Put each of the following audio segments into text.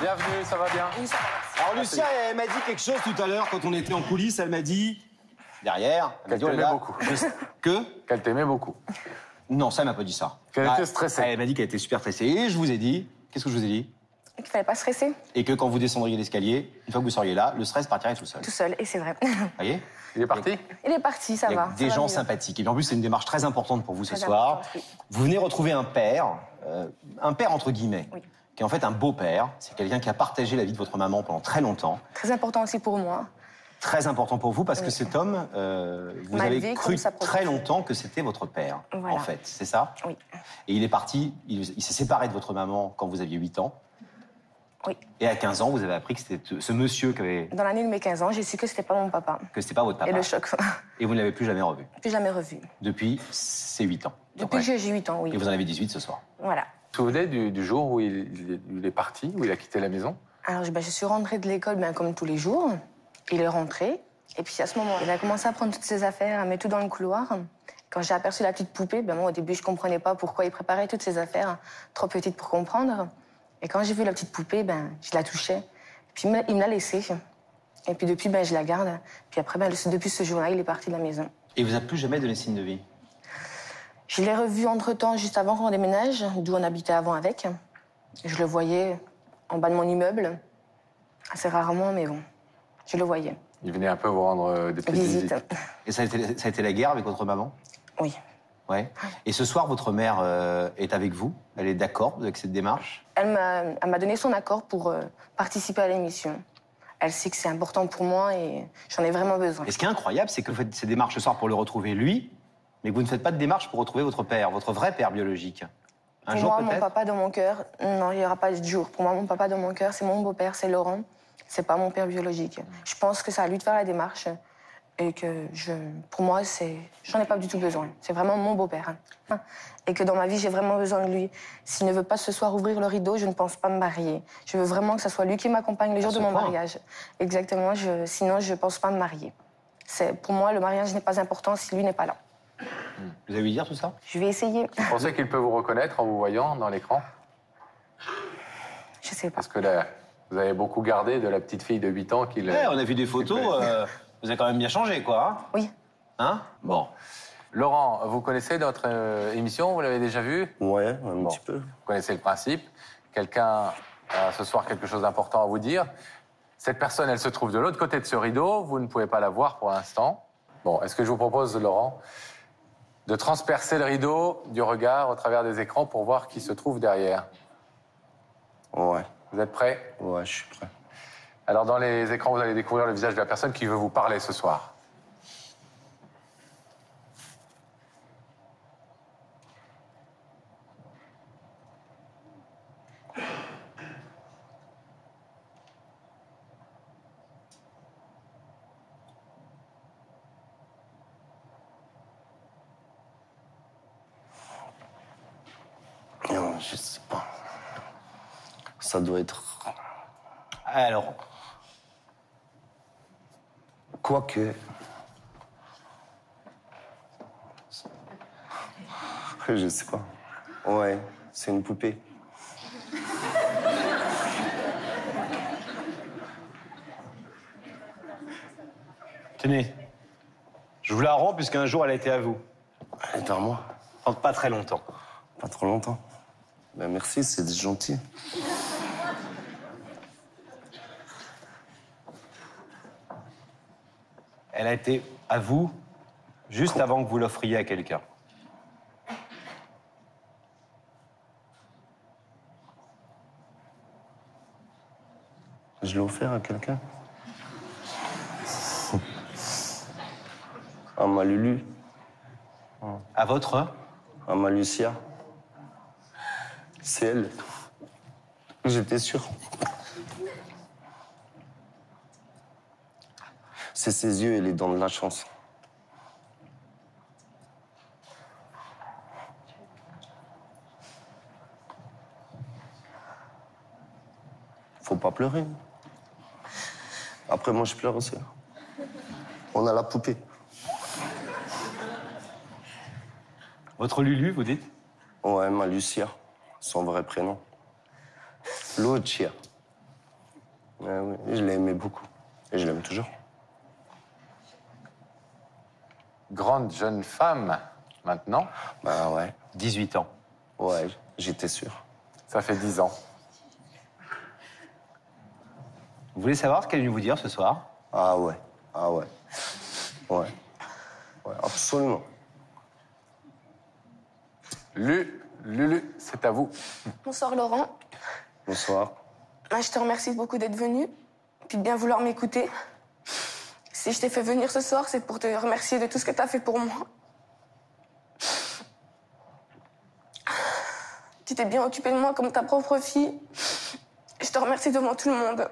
Bienvenue, ça va bien Oui, ça va. Alors Lucia, elle m'a dit quelque chose tout à l'heure quand on était en coulisses. Elle m'a dit derrière. Elle m'a Qu'elle dit, oh t'aimait là, beaucoup. Que Qu'elle t'aimait beaucoup. Non, ça elle m'a pas dit ça. Qu'elle Ah, était stressée. Elle m'a dit qu'elle était super stressée. Et je vous ai dit, qu'est-ce que je vous ai dit? Qu'il fallait pas stresser Et que quand vous descendriez l'escalier, une fois que vous seriez là, le stress partirait tout seul. tout seul, et c'est vrai. Vous voyez? Il est parti? Il est parti, ça Il y a va. des ça gens sympathiques. Et puis en plus, c'est une démarche très importante pour vous ce soir. oui. Vous venez retrouver un père, euh, un père entre guillemets, Oui. Qui est en fait un beau-père. C'est quelqu'un qui a partagé la vie de votre maman pendant très longtemps. Très important aussi pour moi. Très important pour vous parce que cet homme, euh, vous avez cru très longtemps que c'était votre père, Voilà. en fait. C'est ça? Oui. Et il est parti, il, il s'est séparé de votre maman quand vous aviez 8 ans. Oui. Et à 15 ans, vous avez appris que c'était ce monsieur qui avait, Dans l'année de mes 15 ans, j'ai su que c'était pas mon papa. que c'était pas votre papa. Et le choc. Et vous ne l'avez plus jamais revu. Plus jamais revu. Depuis ces 8 ans. Depuis que j'ai 8 ans, oui. Et vous en avez 18 ce soir. Voilà. Vous vous souvenez du, du jour où il, il est- il parti, où il a quitté la maison? Alors, je, ben, je suis rentrée de l'école ben, comme tous les jours. Il est rentré. Et puis, à ce moment, il a commencé à prendre toutes ses affaires, à mettre tout dans le couloir. Quand j'ai aperçu la petite poupée, ben, moi, au début, je comprenais pas pourquoi il préparait toutes ses affaires, trop petite pour comprendre. Et quand j'ai vu la petite poupée, ben, je la touchais. Puis, il me, il l'a laissée. Et puis, depuis, ben, je la garde. Puis après, ben, depuis ce jour-là, il est parti de la maison. Et vous a plus jamais donné signe de vie? Je l'ai revu entre-temps, juste avant qu'on déménage, d'où on habitait avant avec. Je le voyais en bas de mon immeuble, assez rarement, mais bon, je le voyais. Il venait un peu vous rendre euh, des petites Visite. visites. Et ça a été, ça a été la guerre avec votre maman? Oui. Ouais. Et ce soir, votre mère euh, est avec vous? Elle est d'accord avec cette démarche? Elle m'a elle m'a donné son accord pour euh, participer à l'émission. Elle sait que c'est important pour moi et j'en ai vraiment besoin. Et ce qui est incroyable, c'est que vous faites ces démarches ce soir pour le retrouver lui, mais vous ne faites pas de démarche pour retrouver votre père, votre vrai père biologique. Un pour jour moi, mon papa dans mon cœur, non, il n'y aura pas de jour. Pour moi, mon papa dans mon cœur, c'est mon beau-père, c'est Laurent. C'est pas mon père biologique. Je pense que c'est à lui de faire la démarche et que je, pour moi, c'est, j'en ai pas du tout besoin. C'est vraiment mon beau-père. Et que dans ma vie, j'ai vraiment besoin de lui. S'il ne veut pas ce soir ouvrir le rideau, je ne pense pas me marier. Je veux vraiment que ce soit lui qui m'accompagne le jour de mon point. mariage. Exactement. Je, sinon, je pense pas me marier. C'est, pour moi, le mariage n'est pas important si lui n'est pas là. Vous avez lui dire tout ça? Je vais essayer. Vous pensez qu'il peut vous reconnaître en vous voyant dans l'écran? Je sais pas. Parce que là, vous avez beaucoup gardé de la petite fille de 8 ans qu'il... Ouais, on a vu des photos. euh, vous avez quand même bien changé, quoi. Oui. Hein, Hein? Bon. Laurent, vous connaissez notre euh, émission? Vous l'avez déjà vue? Ouais, un Bon. petit peu. Vous connaissez le principe. Quelqu'un a ce soir quelque chose d'important à vous dire. Cette personne, elle se trouve de l'autre côté de ce rideau. Vous ne pouvez pas la voir pour l'instant. Bon, est-ce que je vous propose, Laurent, de transpercer le rideau du regard au travers des écrans pour voir qui se trouve derrière Ouais, Vous êtes prêts? Ouais, je suis prêt. Alors, dans les écrans, vous allez découvrir le visage de la personne qui veut vous parler ce soir. Non, je sais pas. Ça doit être. Alors, Quoique. Je sais pas. Ouais, c'est une poupée. tenez. Je vous la rends puisqu'un jour elle a été à vous. Elle est à moi. Enfin, pas très longtemps. Pas trop longtemps. Ben merci, c'est gentil. Elle a été à vous juste avant que vous l'offriez à quelqu'un. Je l'ai offert à quelqu'un. À ma Lulu, À votre? À ma Lucia. C'est elle. J'étais sûr. C'est ses yeux et les dents de la chance. Faut pas pleurer. Après, moi, je pleure aussi. On a la poupée. Votre Lulu, vous dites? Ouais, ma Lucia, son vrai prénom. Lucia. Oui, je l'ai aimé beaucoup. Et je l'aime toujours. Grande jeune femme, maintenant. Bah ouais. 18 ans. Ouais, j'étais sûr. Ça fait 10 ans. Vous voulez savoir ce qu'elle est venue vous dire ce soir? Ah ouais. Ah ouais. Ouais. Ouais, absolument. Lu, Lulu, c'est à vous. Bonsoir Laurent. Bonsoir. Ah, Je te remercie beaucoup d'être venu, puis de bien vouloir m'écouter. Si je t'ai fait venir ce soir, c'est pour te remercier de tout ce que tu as fait pour moi. Tu t'es bien occupé de moi comme ta propre fille. Je te remercie devant tout le monde.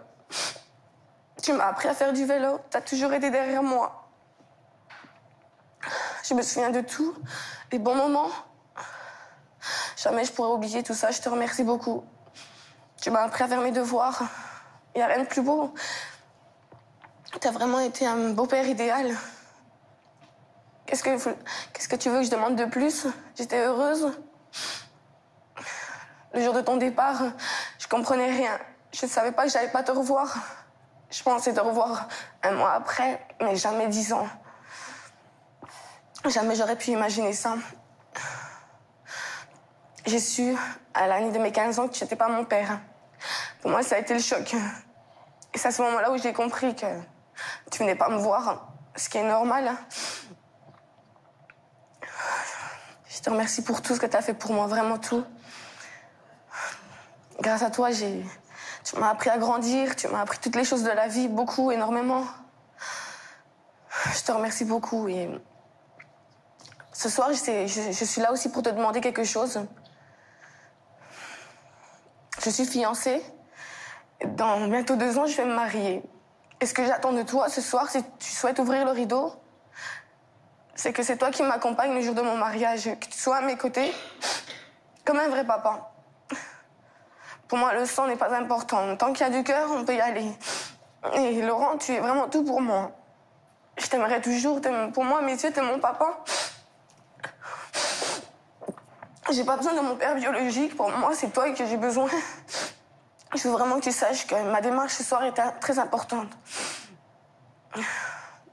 Tu m'as appris à faire du vélo. Tu as toujours été derrière moi. Je me souviens de tout, des bons moments. Jamais je pourrais oublier tout ça. Je te remercie beaucoup. Tu m'as appris à faire mes devoirs. Il n'y a rien de plus beau. Tu as vraiment été un beau-père idéal. Qu'est-ce que, que tu veux que je demande de plus? J'étais heureuse. Le jour de ton départ, je comprenais rien. Je ne savais pas que j'allais pas te revoir. Je pensais te revoir un mois après, mais jamais dix ans. Jamais j'aurais pu imaginer ça. J'ai su, à l'année de mes 15 ans, que tu n'étais pas mon père. Pour moi, ça a été le choc. Et c'est à ce moment-là où j'ai compris que tu venais pas me voir, ce qui est normal. Je te remercie pour tout ce que tu as fait pour moi, vraiment tout. Grâce à toi, j'ai, tu m'as appris à grandir, tu m'as appris toutes les choses de la vie, beaucoup, énormément. Je te remercie beaucoup et ce soir, je, suis là aussi pour te demander quelque chose. Je suis fiancée. Dans bientôt deux ans, je vais me marier. Et ce que j'attends de toi ce soir, si tu souhaites ouvrir le rideau, c'est que c'est toi qui m'accompagne le jour de mon mariage, que tu sois à mes côtés, comme un vrai papa. Pour moi, le sang n'est pas important. Tant qu'il y a du cœur, on peut y aller. Et Laurent, tu es vraiment tout pour moi. Je t'aimerai toujours. Pour moi, mes yeux, t'es mon papa. J'ai pas besoin de mon père biologique. Pour moi, c'est toi que j'ai besoin. Je veux vraiment que tu saches que ma démarche ce soir est très importante.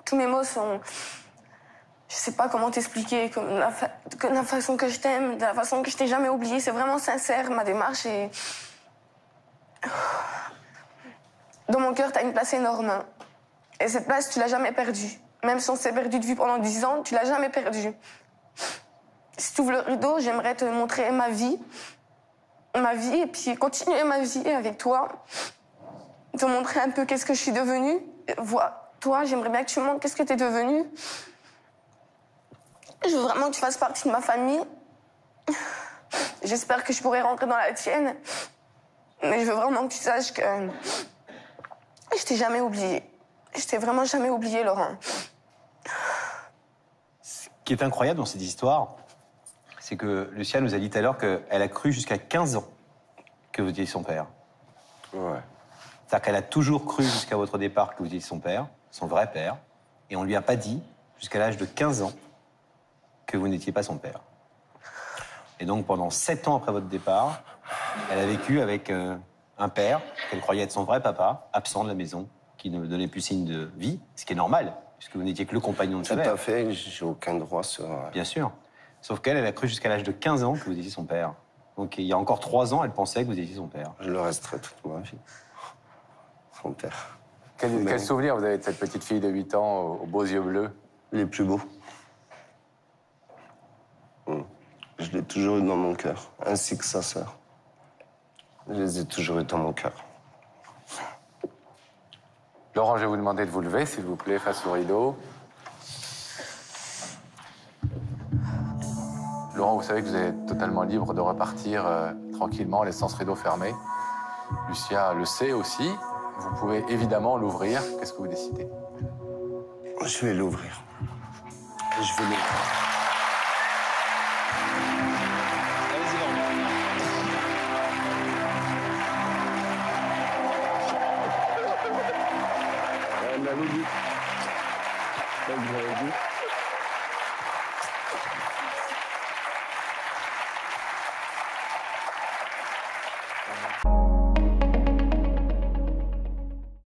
Tous mes mots sont. Je sais pas comment t'expliquer, comme la, que la façon que je t'aime, de la façon que je t'ai jamais oublié. C'est vraiment sincère, ma démarche. Et. Dans mon cœur, t'as une place énorme. Et cette place, tu l'as jamais perdue. Même si on s'est perdu de vue pendant dix ans, tu l'as jamais perdue. Si tu ouvres le rideau, j'aimerais te montrer ma vie. Ma vie, et puis continuer ma vie avec toi. Te montrer un peu qu'est-ce que je suis devenue. Toi, j'aimerais bien que tu montres qu'est-ce que tu es devenue. Je veux vraiment que tu fasses partie de ma famille. J'espère que je pourrai rentrer dans la tienne. Mais je veux vraiment que tu saches que je t'ai jamais oublié. Je t'ai vraiment jamais oublié, Laurent. Ce qui est incroyable dans cette histoire, c'est que Lucia nous a dit tout à l'heure qu'elle a cru jusqu'à 15 ans que vous étiez son père. Ouais. C'est-à-dire qu'elle a toujours cru jusqu'à votre départ que vous étiez son père, son vrai père, et on lui a pas dit, jusqu'à l'âge de 15 ans, que vous n'étiez pas son père. Et donc pendant 7 ans après votre départ, elle a vécu avec euh, un père qu'elle croyait être son vrai papa, absent de la maison, qui ne donnait plus signe de vie, ce qui est normal, puisque vous n'étiez que le compagnon de Tout sa mère. à fait, j'ai aucun droit sur. Bien sûr. Sauf qu'elle, elle a cru jusqu'à l'âge de 15 ans que vous étiez son père. Donc il y a encore 3 ans, elle pensait que vous étiez son père. Je le resterai toute ma vie. Son père. Quel, Mais- quel souvenir vous avez de cette petite fille de 8 ans aux, aux beaux yeux bleus? Les plus beaux. Hmm. Je l'ai toujours eu dans mon cœur, ainsi que sa sœur. Je les ai toujours eu dans mon cœur. Laurent, je vais vous demander de vous lever, s'il vous plaît, face au rideau. Vous savez que vous êtes totalement libre de repartir euh, tranquillement en laissant ce rideau fermé. Lucia le sait aussi. Vous pouvez évidemment l'ouvrir. Qu'est-ce que vous décidez? Je vais l'ouvrir. Je vais l'ouvrir.